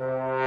you